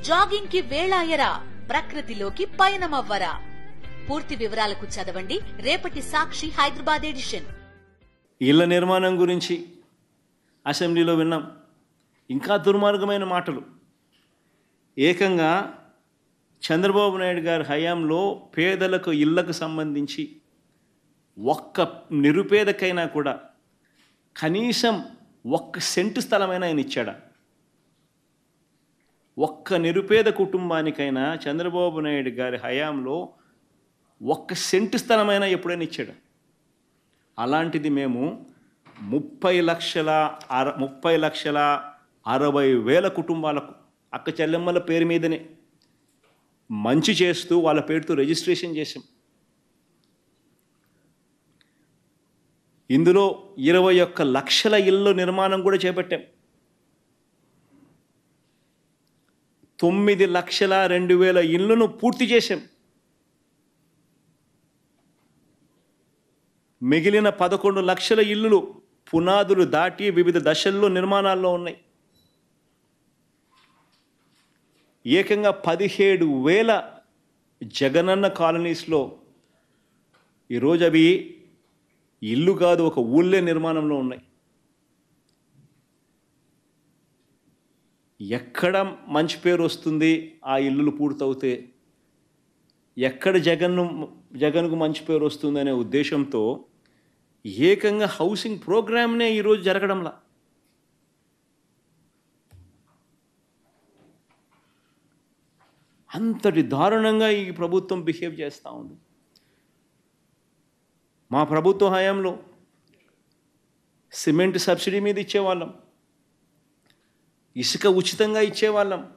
జాగింగ్కి వేళాయరా ప్రకృతిలోకి పయనమవ్వరా. పూర్తి వివరాలకు చదవండి రేపటి సాక్షి హైదరాబాద్ ఎడిషన్. ఇళ్ళ నిర్మాణం గురించి అసెంబ్లీలో విన్నాం. ఇంకా దుర్మార్గమైన మాటలు. ఏకంగా చంద్రబాబు నాయుడు గారి హయాంలో పేదలకు ఇళ్ళకు సంబంధించి ఒక్క నిరుపేదకైనా కూడా కనీసం ఒక్క సెంటు స్థలమైనా ఆయన ఇచ్చాడా? ఒక్క నిరుపేద కుటుంబానికైనా చంద్రబాబు నాయుడు గారి హయాంలో ఒక్క సెంటు స్థలమైనా ఎప్పుడైనా ఇచ్చాడు? అలాంటిది మేము ముప్పై లక్షల అర ముప్పై లక్షల అరవై వేల కుటుంబాలకు అక్క చెల్లెమ్మల పేరు మీదనే మంచి చేస్తూ వాళ్ళ పేరుతో రిజిస్ట్రేషన్ చేసాం ఇందులో ఇరవై ఒక్క లక్షల ఇళ్ళు నిర్మాణం కూడా చేపట్టాం. తొమ్మిది లక్షల రెండు వేల ఇళ్ళను పూర్తి చేశాం. మిగిలిన పదకొండు లక్షల ఇల్లులు పునాదులు దాటి వివిధ దశల్లో నిర్మాణాల్లో ఉన్నాయి. ఏకంగా పదిహేడు వేల జగనన్న కాలనీస్లో ఈరోజు అవి ఇల్లు కాదు ఒక ఊళ్ళే నిర్మాణంలో ఉన్నాయి. ఎక్కడ మంచి పేరు వస్తుంది ఆ ఇల్లులు పూర్తవుతే? ఎక్కడ జగన్ను జగన్కు మంచి పేరు వస్తుందనే ఉద్దేశంతో ఏకంగా హౌసింగ్ ప్రోగ్రామ్నే ఈరోజు జరగడంలా. అంతటి దారుణంగా ఈ ప్రభుత్వం బిహేవ్ చేస్తూ ఉంది. మా ప్రభుత్వ హయాంలో సిమెంట్ సబ్సిడీ మీద ఇచ్చేవాళ్ళం. ఇసుక ఉచితంగా ఇచ్చేవాళ్ళం.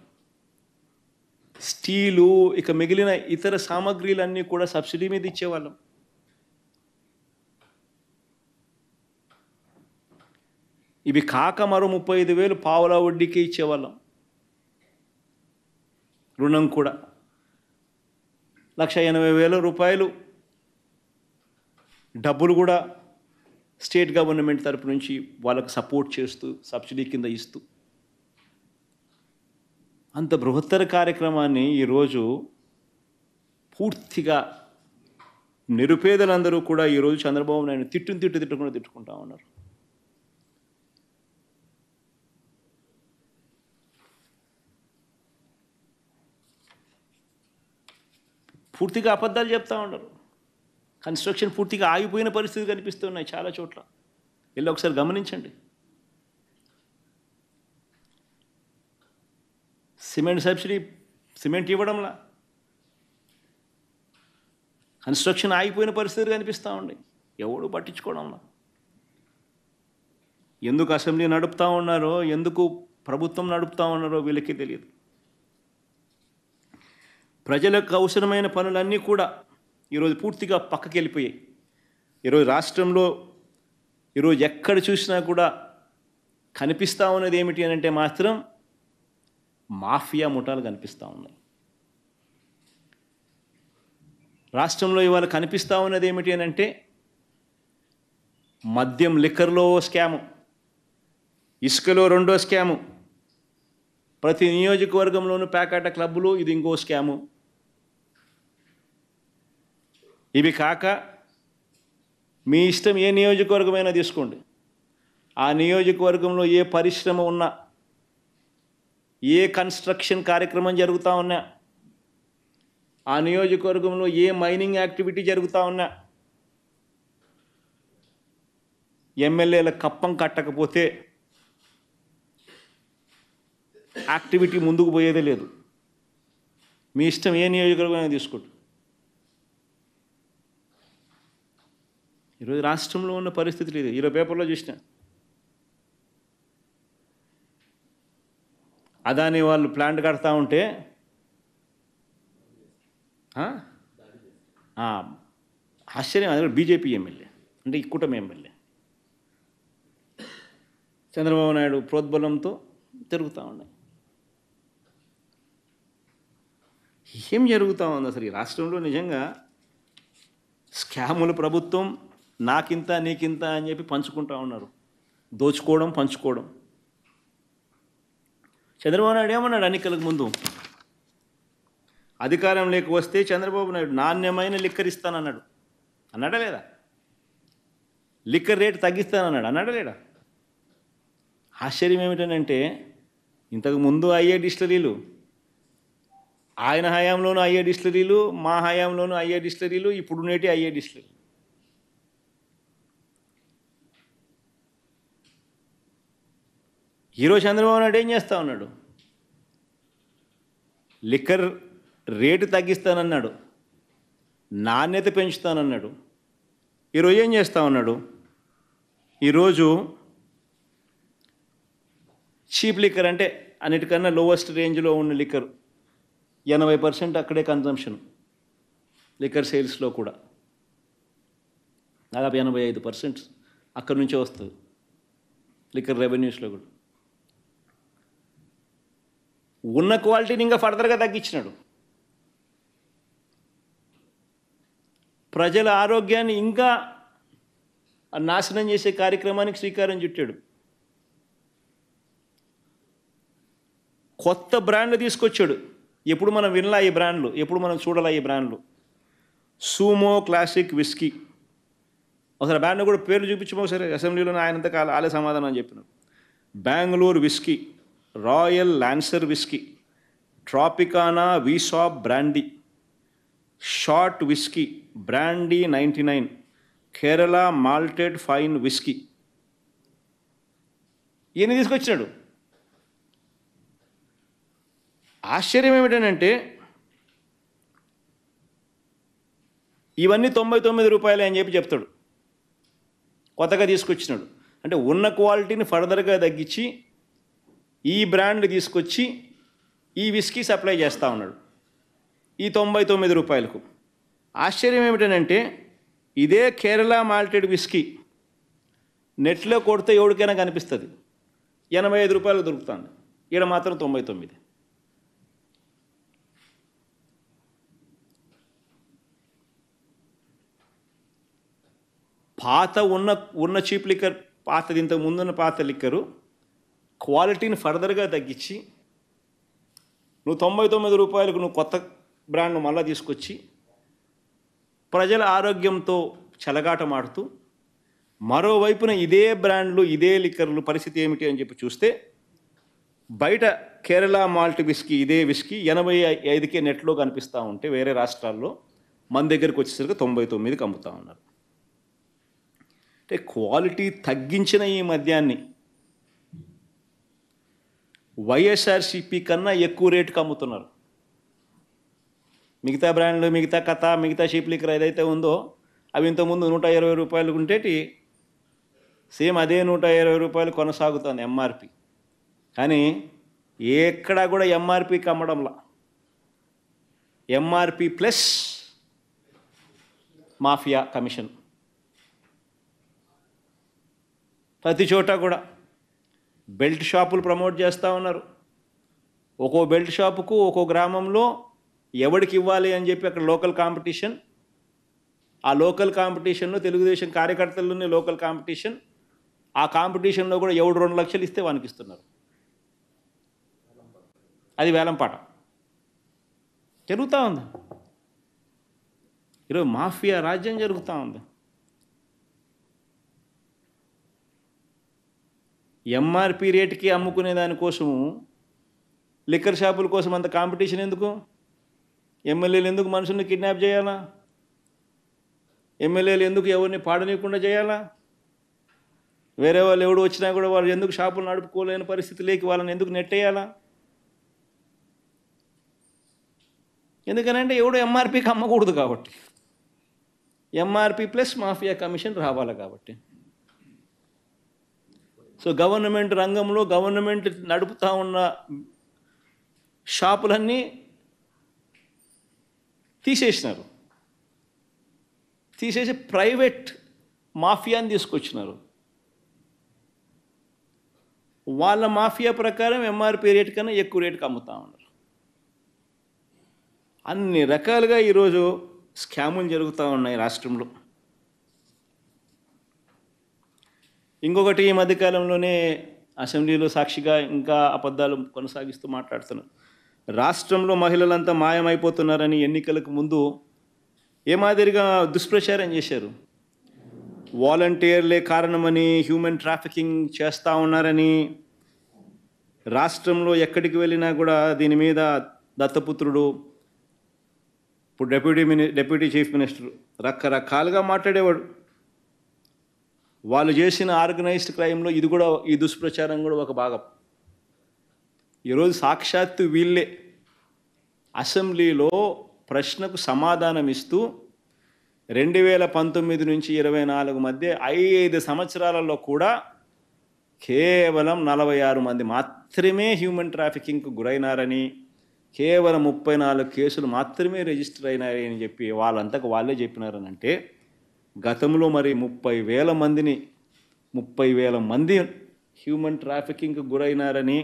స్టీలు ఇక మిగిలిన ఇతర సామాగ్రిలన్నీ కూడా సబ్సిడీ మీద ఇచ్చేవాళ్ళం. ఇవి కాక మరో ముప్పై ఐదు వేలు పావుల వడ్డీకి ఇచ్చేవాళ్ళం. రుణం కూడా. లక్ష ఎనభై వేల రూపాయలు. డబ్బులు కూడా స్టేట్ గవర్నమెంట్ తరపు నుంచి వాళ్ళకు సపోర్ట్ చేస్తూ సబ్సిడీ కింద ఇస్తూ. అంత బృహత్తర కార్యక్రమాన్ని ఈరోజు పూర్తిగా నిరుపేదలందరూ కూడా ఈరోజు చంద్రబాబు నాయుడు తిట్టుని తిట్టు తిట్టకుండా తిట్టుకుంటా ఉన్నారు. పూర్తిగా అబద్ధాలు చెప్తా ఉన్నారు. కన్స్ట్రక్షన్ పూర్తిగా ఆగిపోయిన పరిస్థితి కనిపిస్తున్నాయి చాలా చోట్ల. వెళ్ళి ఒకసారి గమనించండి. సిమెంట్ సబ్సిడీ సిమెంట్ ఇవ్వడంలా? కన్స్ట్రక్షన్ ఆగిపోయిన పరిస్థితి కనిపిస్తూ ఉంది. ఎవడు పట్టించుకోవడంలా ఎందుకు అసెంబ్లీ నడుపుతా ఉన్నారో ఎందుకు ప్రభుత్వం నడుపుతా ఉన్నారో వీళ్ళకి తెలియదు. ప్రజలకు అవసరమైన పనులన్నీ కూడా ఈరోజు పూర్తిగా పక్కకి వెళ్ళిపోయాయి ఈరోజు రాష్ట్రంలో ఈరోజు ఎక్కడ చూసినా కూడా కనిపిస్తూ ఉన్నది ఏమిటి అని అంటే మాత్రం మాఫియా ముఠాలు కనిపిస్తూ ఉన్నాయి. రాష్ట్రంలో ఇవాళ కనిపిస్తూ ఉన్నది ఏమిటి అని అంటే మద్యం లిక్కర్లో ఓ స్కాము ఇసుకలో రెండో స్కాము ప్రతి నియోజకవర్గంలోనూ ప్యాకాట క్లబ్బులు ఇది ఇంకో స్కాము. ఇవి కాక మీ ఇష్టం ఏ నియోజకవర్గమైనా తీసుకోండి. ఆ నియోజకవర్గంలో ఏ పరిశ్రమ ఉన్నా ఏ కన్స్ట్రక్షన్ కార్యక్రమం జరుగుతూ ఉన్నా ఆ నియోజకవర్గంలో ఏ మైనింగ్ యాక్టివిటీ జరుగుతూ ఉన్నా ఎమ్మెల్యేల కప్పం కట్టకపోతే యాక్టివిటీ ముందుకు పోయేదే లేదు. మీ ఇష్టం ఏ నియోజకవర్గమైనా తీసుకోండి ఈరోజు రాష్ట్రంలో ఉన్న పరిస్థితి లేదు. ఈరోజు పేపర్లో చూసిన అదాని వాళ్ళు ప్లాంట్ కడతా ఉంటే ఆశ్చర్యం. అది కూడా బీజేపీ ఎమ్మెల్యే. అంటే ఈ కూటమి ఎమ్మెల్యే. చంద్రబాబు నాయుడు ప్రోద్బలంతో తిరుగుతూ ఉన్నాయి. ఏం జరుగుతూ ఉంది అసలు ఈ రాష్ట్రంలో? నిజంగా స్కాముల ప్రభుత్వం నాకింత నీకింత అని చెప్పి పంచుకుంటూ ఉన్నారు. దోచుకోవడం పంచుకోవడం. చంద్రబాబు నాయుడు ఏమన్నాడు ఎన్నికలకు ముందు? అధికారంలోకి వస్తే చంద్రబాబు నాయుడు నాణ్యమైన లిక్కర్ ఇస్తానన్నాడు. అన్నాడా లేదా? లిక్కర్ రేటు తగ్గిస్తానన్నాడు. అన్నాడా లేడా ఆశ్చర్యం ఏమిటనంటే ఇంతకు ముందు అయ్యే డిస్టరీలు ఆయన హయాంలోనూ అయ్యే డిస్టరీలు మా హయాంలోనూ అయ్యే డిస్టరీలు ఇప్పుడు నేటి అయ్యే డిస్టరీలు ఈరోజు చంద్రబాబు నాయుడు ఏం చేస్తా ఉన్నాడు? లిక్కర్ రేటు తగ్గిస్తానన్నాడు. నాణ్యత పెంచుతానన్నాడు. ఈరోజు ఏం చేస్తా ఉన్నాడు? ఈరోజు చీప్ లిక్కర్ అంటే అన్నిటికన్నా లోవెస్ట్ రేంజ్లో ఉన్న లిక్కర్ ఎనభై పర్సెంట్ అక్కడే కన్జంప్షన్ లిక్కర్ సేల్స్లో కూడా. దాదాపు ఎనభై ఐదు పర్సెంట్ అక్కడి నుంచే వస్తుంది. లిక్కర్ రెవెన్యూస్లో కూడా. ఉన్న క్వాలిటీని ఇంకా ఫర్దర్గా తగ్గించినాడు. ప్రజల ఆరోగ్యాన్ని ఇంకా నాశనం చేసే కార్యక్రమానికి శ్రీకారం చుట్టాడు. కొత్త బ్రాండ్లు తీసుకొచ్చాడు. ఎప్పుడు మనం వినలా ఈ బ్రాండ్లు ఎప్పుడు మనం చూడాలా ఈ బ్రాండ్లు. సూమో క్లాసిక్ విస్కీ ఒకసారి బ్రాండ్ కూడా పేర్లు చూపించమో ఒకసారి అసెంబ్లీలో ఆయనంత కాలం ఆలే సమాధానం అని చెప్పినారు. Bengaluru whisky royal lancer whisky tropicana VSOP brandy short whisky brandy ninety nine Kerala malted fine whisky. ఈయన తీసుకొచ్చినాడు. ఆశ్చర్యం ఏమిటనంటే ఇవన్నీ తొంభై తొమ్మిది రూపాయలే అని చెప్పి చెప్తాడు. కొత్తగా తీసుకొచ్చినాడు. అంటే ఉన్న క్వాలిటీని ఫర్దర్గా తగ్గించి ఈ బ్రాండ్ తీసుకొచ్చి ఈ విస్కీ సప్లై చేస్తూ ఉన్నాడు. ఈ తొంభై తొమ్మిది రూపాయలకు. ఆశ్చర్యం ఏమిటనంటే ఇదే కేరళ మాల్టెడ్ విస్కీ నెట్లో కొడితే ఎవరికైనా కనిపిస్తుంది. ఎనభై ఐదు రూపాయలు దొరుకుతుంది. ఈడ మాత్రం తొంభై తొమ్మిది. పాత ఉన్న ఉన్న చీప్ లిక్కర్ పాతది ఇంతకు ముందున్న పాత లిక్కరు క్వాలిటీని ఫర్దర్గా తగ్గించి నువ్వు తొంభై తొమ్మిది రూపాయలకు నువ్వు కొత్త బ్రాండ్ను మళ్ళీ తీసుకొచ్చి ప్రజల ఆరోగ్యంతో చెలగాటమాడుతూ మరోవైపున ఇదే బ్రాండ్లు ఇదే లిక్కర్లు పరిస్థితి ఏమిటి అని చెప్పి చూస్తే బయట కేరళ మాల్ట్ విస్కీ ఇదే విస్కీ ఎనభై ఐదుకే నెట్లో కనిపిస్తూ ఉంటే వేరే రాష్ట్రాల్లో మన దగ్గరికి వచ్చేసరికి తొంభై తొమ్మిదికి అమ్ముతా ఉన్నారు. అంటే క్వాలిటీ తగ్గించిన ఈ మద్యాన్ని వైఎస్ఆర్సిపి కన్నా ఎక్కువ రేటుకి అమ్ముతున్నారు. మిగతా బ్రాండ్లు మిగతా కథ మిగతా షీప్లిక్కర్ ఏదైతే ఉందో అవి ఇంతకుముందు నూట ఇరవై రూపాయలు ఉంటేటి సేమ్ అదే నూట ఇరవై రూపాయలు కొనసాగుతుంది ఎంఆర్పి కానీ ఎక్కడా కూడా ఎంఆర్పికి అమ్మడంలా. MRP plus mafia commission. ప్రతి చోట కూడా బెల్ట్ షాపులు ప్రమోట్ చేస్తూ ఉన్నారు. ఒక్కో బెల్ట్ షాపుకు ఒక్కో గ్రామంలో ఎవడికి ఇవ్వాలి అని చెప్పి అక్కడ లోకల్ కాంపిటీషన్ ఆ లోకల్ కాంపిటీషన్లో తెలుగుదేశం కార్యకర్తల్లోనే లోకల్ కాంపిటీషన్ ఆ కాంపిటీషన్లో కూడా ఎవడు రెండు లక్షలు ఇస్తే వానికి ఇస్తున్నారు. అది వేలంపాట జరుగుతూ ఉంది. ఈరోజు మాఫియా రాజ్యం జరుగుతూ ఉంది. ఎంఆర్పి రేటుకి అమ్ముకునే దానికోసము లిక్కర్ షాపుల కోసం అంత కాంపిటీషన్ ఎందుకు? ఎమ్మెల్యేలు ఎందుకు మనుషుల్ని కిడ్నాప్ చేయాలా? ఎమ్మెల్యేలు ఎందుకు ఎవరిని పాడనీయకుండా చేయాలా? వేరే వాళ్ళు ఎవడు వచ్చినా కూడా వాళ్ళు ఎందుకు షాపులు నడుపుకోలేని పరిస్థితి లేక వాళ్ళని ఎందుకు నెట్టేయాలా? ఎందుకనంటే ఎవడు ఎంఆర్పికి అమ్మకూడదు కాబట్టి. ఎంఆర్పి ప్లస్ మాఫియా కమిషన్ రావాలి కాబట్టి. సో గవర్నమెంట్ రంగంలో గవర్నమెంట్ నడుపుతా ఉన్న షాపులన్నీ తీసేసినారు. తీసేసి ప్రైవేట్ మాఫియాని తీసుకొచ్చినారు. వాళ్ళ మాఫియా ప్రకారం ఎంఆర్పి రేట్ కన్నా ఎక్కువ రేటుకి అమ్ముతూ ఉన్నారు. అన్ని రకాలుగా ఈరోజు స్కాములు జరుగుతూ ఉన్నాయి రాష్ట్రంలో. ఇంకొకటి ఈ మధ్యకాలంలోనే అసెంబ్లీలో సాక్షిగా ఇంకా అబద్ధాలు కొనసాగిస్తూ మాట్లాడుతున్నారు. రాష్ట్రంలో మహిళలంతా మాయమైపోతున్నారని ఎన్నికలకు ముందు ఏ మాదిరిగా దుష్ప్రచారం చేశారు? వాలంటీర్లే కారణమని హ్యూమన్ ట్రాఫికింగ్ చేస్తూ ఉన్నారని రాష్ట్రంలో ఎక్కడికి వెళ్ళినా కూడా దీని మీద దత్తపుత్రుడు ఇప్పుడు deputy mini deputy chief minister రకరకాలుగా మాట్లాడేవాడు. వాళ్ళు చేసిన ఆర్గనైజ్డ్ క్రైమ్లో ఇది కూడా ఈ దుష్ప్రచారం కూడా ఒక భాగం. ఈరోజు సాక్షాత్తు వీళ్ళే అసెంబ్లీలో ప్రశ్నకు సమాధానం ఇస్తూ రెండు వేల పంతొమ్మిది నుంచి ఇరవై నాలుగు మధ్య ఐదు సంవత్సరాలలో కూడా కేవలం నలభై ఆరు మంది మాత్రమే హ్యూమన్ ట్రాఫికింగ్కు గురైనారని కేవలం ముప్పై నాలుగు కేసులు మాత్రమే రిజిస్టర్ అయినారని చెప్పి వాళ్ళంతకు వాళ్ళే చెప్పినారని అంటే గతంలో మరి ముప్పై వేల మందిని ముప్పై వేల మంది హ్యూమన్ ట్రాఫికింగ్కి గురైనారని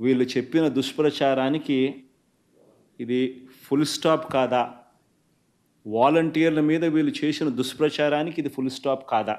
వీళ్ళు చెప్పిన దుష్ప్రచారానికి ఇది ఫుల్ స్టాప్ కాదా? వాలంటీర్ల మీద వీళ్ళు చేసిన దుష్ప్రచారానికి ఇది ఫుల్ స్టాప్ కాదా?